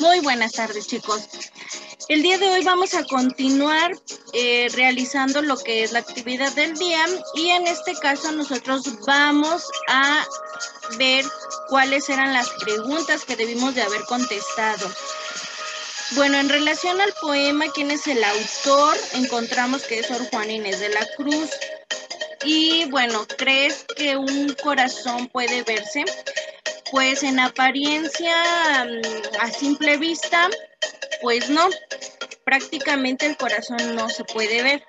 Muy buenas tardes, chicos. El día de hoy vamos a continuar eh, realizando lo que es la actividad del día y en este caso nosotros vamos a ver cuáles eran las preguntas que debimos de haber contestado. Bueno, en relación al poema, ¿quién es el autor? Encontramos que es Sor Juan Inés de la Cruz. Y bueno, ¿crees que un corazón puede verse? Pues en apariencia, mm, a simple vista, pues no, prácticamente el corazón no se puede ver.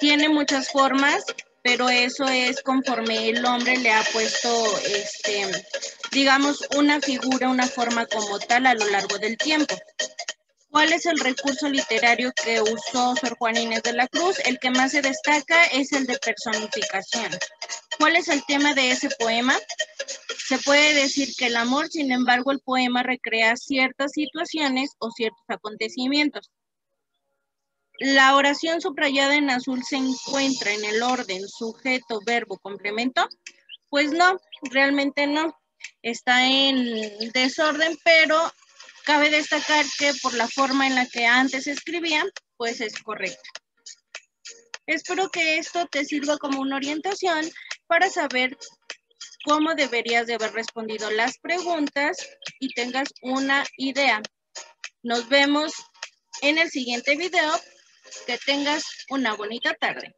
Tiene muchas formas, pero eso es conforme el hombre le ha puesto, este, digamos, una figura, una forma como tal a lo largo del tiempo. ¿Cuál es el recurso literario que usó Sor Juan Inés de la Cruz? El que más se destaca es el de personificación. ¿Cuál es el tema de ese poema? Se puede decir que el amor, sin embargo, el poema recrea ciertas situaciones o ciertos acontecimientos. La oración subrayada en azul se encuentra en el orden sujeto, verbo, complemento. Pues no, realmente no. Está en desorden, pero cabe destacar que por la forma en la que antes escribía, pues es correcto. Espero que esto te sirva como una orientación para saber cómo deberías de haber respondido las preguntas y tengas una idea. Nos vemos en el siguiente video. Que tengas una bonita tarde.